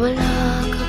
will look